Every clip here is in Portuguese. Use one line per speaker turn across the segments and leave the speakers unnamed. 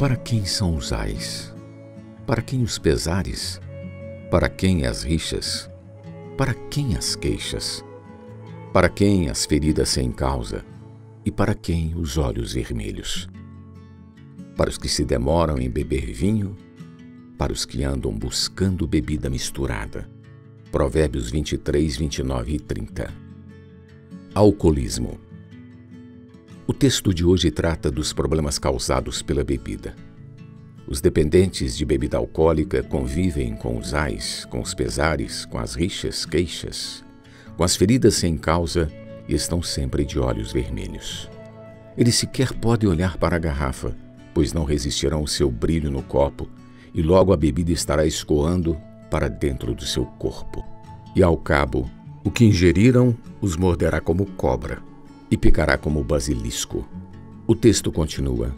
Para quem são os ais? Para quem os pesares? Para quem as rixas? Para quem as queixas? Para quem as feridas sem causa? E para quem os olhos vermelhos? Para os que se demoram em beber vinho? Para os que andam buscando bebida misturada? Provérbios 23, 29 e 30. Alcoolismo. O texto de hoje trata dos problemas causados pela bebida. Os dependentes de bebida alcoólica convivem com os ais, com os pesares, com as rixas, queixas, com as feridas sem causa e estão sempre de olhos vermelhos. Eles sequer podem olhar para a garrafa, pois não resistirão ao seu brilho no copo e logo a bebida estará escoando para dentro do seu corpo. E ao cabo, o que ingeriram os morderá como cobra e picará como basilisco. O texto continua: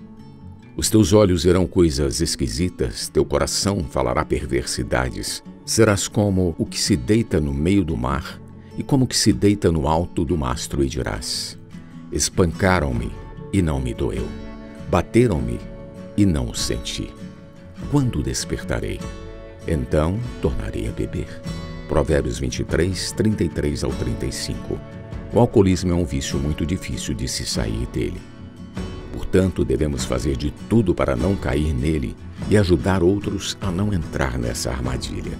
Os teus olhos verão coisas esquisitas, teu coração falará perversidades. Serás como o que se deita no meio do mar e como que se deita no alto do mastro e dirás: Espancaram-me e não me doeu. Bateram-me e não o senti. Quando despertarei? Então tornarei a beber. Provérbios 23, 33 ao 35. O alcoolismo é um vício muito difícil de se sair dele. Portanto, devemos fazer de tudo para não cair nele e ajudar outros a não entrar nessa armadilha.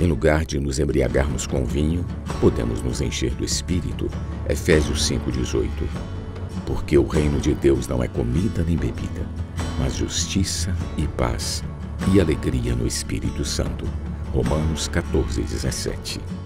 Em lugar de nos embriagarmos com vinho, podemos nos encher do Espírito. Efésios 5,18. Porque o reino de Deus não é comida nem bebida, mas justiça e paz e alegria no Espírito Santo. Romanos 14, 17.